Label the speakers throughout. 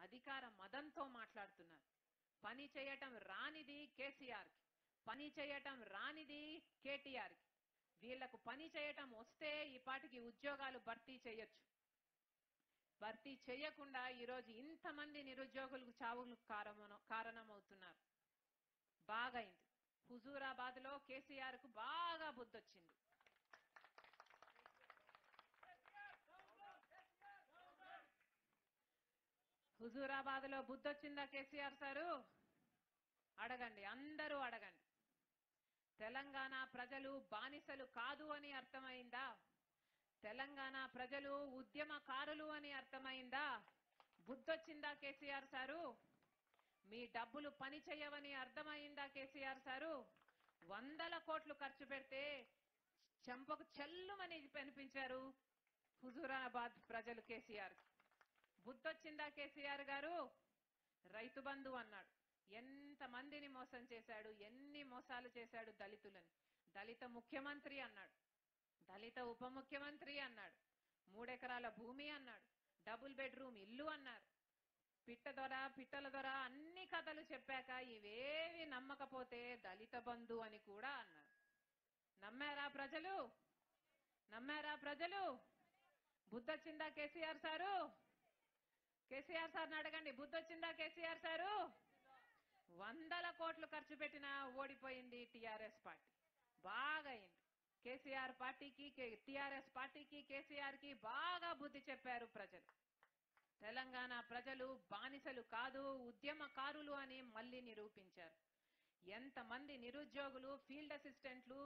Speaker 1: అధికార మదంతో మాట్లాడుతున్నారు. పని చేయటం రానిది కేసీఆర్కి పని చేయటం రానిది కేటీఆర్కి. వీళ్ళకు పని చేయటం వస్తే ఈ పాటికి ఉద్యోగాలు భర్తీ చేయొచ్చు. భర్తీ చేయకుండా ఈరోజు ఇంతమంది నిరుద్యోగులకు చావులకు కారణం కారణమవుతున్నారు. బాగైంది. హుజూరాబాద్లో కేసీఆర్కు బాగా బుద్ధొచ్చింది. హుజూరాబాద్లో బుద్ధొచ్చిందా కేసీఆర్ సారు? అడగండి అందరూ అడగండి. తెలంగాణ ప్రజలు బానిసలు కాదు అని అర్థమైందా? తెలంగాణ ప్రజలు ఉద్యమకారులు అని అర్థమైందా? బుద్ధొచ్చిందా కేసీఆర్ సారు? మీ డబ్బులు పని చేయవని అర్థమైందా కేసీఆర్ సారు? వందల కోట్లు ఖర్చు పెడితే చెంపకు చెల్లుమని కనిపించారు హుజూరాబాద్ ప్రజలు కేసీఆర్ బుద్ధొచ్చిందా కేసీఆర్ గారు? రైతు బంధు అన్నాడు. ఎంత మందిని మోసం చేశాడు ఎన్ని మోసాలు చేశాడు దళితులని. దళిత ముఖ్యమంత్రి అన్నాడు. దళిత ఉప ముఖ్యమంత్రి అన్నాడు. మూడెకరాల భూమి అన్నాడు. డబుల్ బెడ్రూమ్ ఇల్లు అన్నారు. పిట్ట దొర పిట్టల దొర అన్ని కథలు చెప్పాక ఇవేవి నమ్మకపోతే దళిత బంధు అని కూడా అన్నారు. నమ్మారా ప్రజలు? నమ్మారా ప్రజలు? బుద్ధొచ్చిందా కేసీఆర్ సారు? కేసీఆర్ సార్ని అడగండి. బుద్ధొచ్చిందా కేసీఆర్ సారు? వందల కోట్లు ఖర్చు పెట్టినా ఓడిపోయింది టిఆర్ఎస్ పార్టీ. బాగా అయింది కేసీఆర్ పార్టీకి టిఆర్ఎస్ పార్టీకి కేసీఆర్కి బాగా బుద్ధి చెప్పారు ప్రజలు. తెలంగాణ ప్రజలు బానిసలు కాదు ఉద్యమకారులు అని మళ్ళీ నిరూపించారు. ఎంతమంది నిరుద్యోగులు ఫీల్డ్ అసిస్టెంట్లు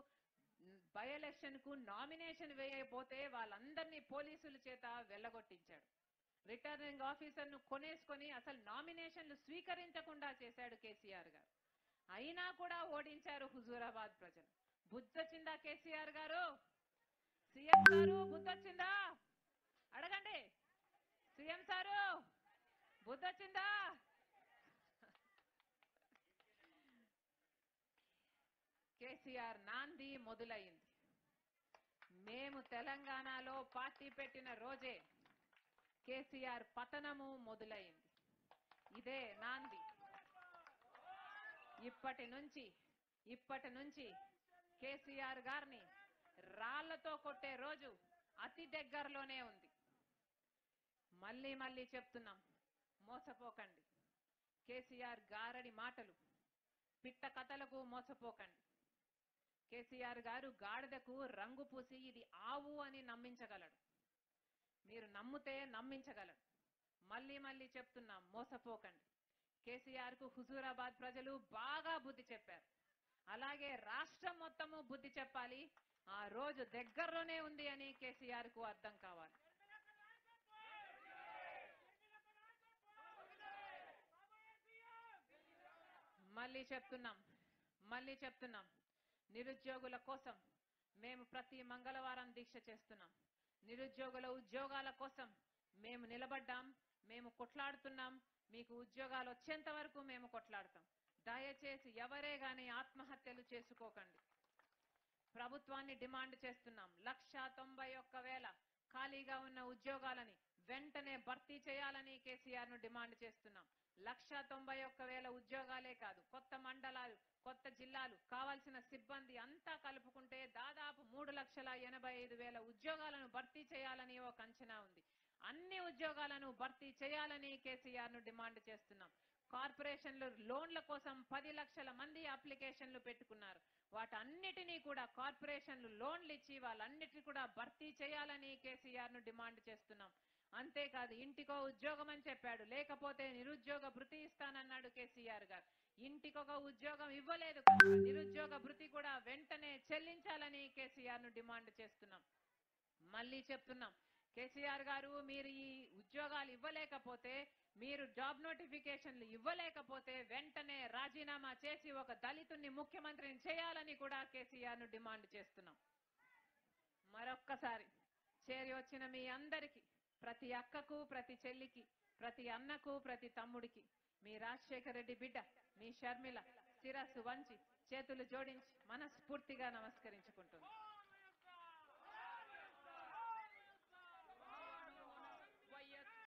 Speaker 1: బై ఎలక్షన్కు నామినేషన్ వేయకపోతే వాళ్ళందరినీ పోలీసుల చేత వెళ్ళగొట్టించాడు. రిటర్నింగ్ ఆఫీసర్ను కొనేసుకొని అసలు నామినేషన్లు స్వీకరించకుండా చేశాడు కేసీఆర్ గారు. అయినా కూడా ఓడించారు హుజూరాబాద్ ప్రజలు. బుద్ధచిందా కేసీఆర్ గారు? సీఎం గారు బుద్ధొచ్చిందా? అడగండి. సీఎం సారు బుద్ధొచ్చిందా? కేసీఆర్ నాంది మొదలైంది. మేము తెలంగాణలో పార్టీ పెట్టిన రోజే కేసీఆర్ పతనము మొదలైంది. ఇదే నాంది. ఇప్పటి నుంచి ఇప్పటి నుంచి కేసీఆర్ గారిని రాళ్ళతో కొట్టే రోజు అతి దగ్గరలోనే ఉంది. మళ్ళీ మళ్ళీ చెప్తున్నాం మోసపోకండి. కేసీఆర్ గారడి మాటలు పిట్ట కథలకు మోసపోకండి. కేసీఆర్ గారు గాడిదకు రంగు పూసి ఇది ఆవు అని నమ్మించగలడు. మీరు నమ్మితే నమ్మించగలరు. మళ్ళీ మళ్ళీ చెప్తున్నాం మోసపోకండి. కేసీఆర్కు హుజూరాబాద్ ప్రజలు బాగా బుద్ధి చెప్పారు. అలాగే రాష్ట్రం మొత్తము బుద్ధి చెప్పాలి. ఆ రోజు దగ్గరలోనే ఉంది అని కేసీఆర్కు అర్థం కావాలి. మళ్ళీ చెప్తున్నాం మళ్ళీ చెప్తున్నాం. నిరుద్యోగుల కోసం మేము ప్రతి మంగళవారం దీక్ష చేస్తున్నాం. నిరుద్యోగుల ఉద్యోగాల కోసం మేము నిలబడ్డాం మేము కొట్లాడుతున్నాం మీకు ఉద్యోగాలు వచ్చేంత వరకు మేము కొట్లాడతాం. దయచేసి ఎవరే గాని ఆత్మహత్యలు చేసుకోకండి. ప్రభుత్వాన్ని డిమాండ్ చేస్తున్నాం. లక్ష తొంభై ఒక్క వేల ఖాళీగా ఉన్న ఉద్యోగాలని వెంటనే భర్తీ చేయాలని కేసీఆర్ను డిమాండ్ చేస్తున్నాం. లక్ష తొంభై ఒక్క వేల ఉద్యోగాలే కాదు కొత్త మండలాలు కొత్త జిల్లాలు కావాల్సిన సిబ్బంది అంతా కలుపుకుంటే దాదాపు మూడు లక్షల ఎనభై ఐదు వేల ఉద్యోగాలను భర్తీ చేయాలని ఒక అంచనా ఉంది. అన్ని ఉద్యోగాలను భర్తీ చేయాలని కేసీఆర్ను డిమాండ్ చేస్తున్నాం. కార్పొరేషన్లు లోన్ల కోసం పది లక్షల మంది అప్లికేషన్లు పెట్టుకున్నారు. వాటన్నిటినీ కూడా కార్పొరేషన్లు లోన్లు ఇచ్చి వాళ్ళన్నిటిని కూడా భర్తీ చేయాలని కేసీఆర్ను డిమాండ్ చేస్తున్నాం. అంతేకాదు ఇంటికో ఉద్యోగం అని చెప్పాడు. లేకపోతే నిరుద్యోగ భృతి ఇస్తానన్నాడు కేసీఆర్ గారు. ఇంటికొక ఉద్యోగం ఇవ్వలేదు కనుక నిరుద్యోగ భృతి కూడా వెంటనే చెల్లించాలని కేసీఆర్ను డిమాండ్ చేస్తున్నాం. మళ్ళీ చెప్తున్నాం. కేసీఆర్ గారు మీరు ఈ ఉద్యోగాలు ఇవ్వలేకపోతే మీరు జాబ్ నోటిఫికేషన్లు ఇవ్వలేకపోతే వెంటనే రాజీనామా చేసి ఒక దళితుణ్ణి ముఖ్యమంత్రిని చేయాలని కూడా కేసీఆర్ను డిమాండ్ చేస్తున్నాం. మరొక్కసారి చేరి వచ్చిన మీ అందరికీ ప్రతి అక్కకు ప్రతి చెల్లికి ప్రతి అన్నకు ప్రతి తమ్ముడికి. మీ రాజశేఖర రెడ్డి బిడ్డ మీ షర్మిల శిరస్సు వంచి చేతులు జోడించి మనస్ఫూర్తిగా నమస్కరించుకుంటుంది